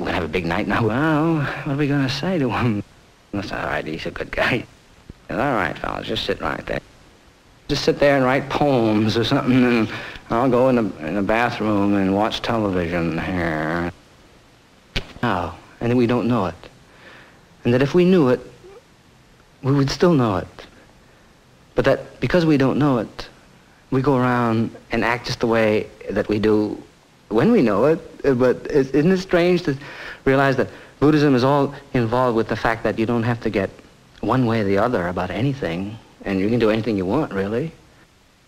we're gonna have a big night now. Well, what are we gonna say to him? That's all right. He's a good guy. All right, fellas, just sit right there. Just sit there and write poems or something, and I'll go in the, in the bathroom and watch television here. Now, and we don't know it. And that if we knew it, we would still know it. But that because we don't know it, we go around and act just the way that we do when we know it. Uh, but isn't it strange to realize that Buddhism is all involved with the fact that you don't have to get one way or the other about anything, and you can do anything you want, really.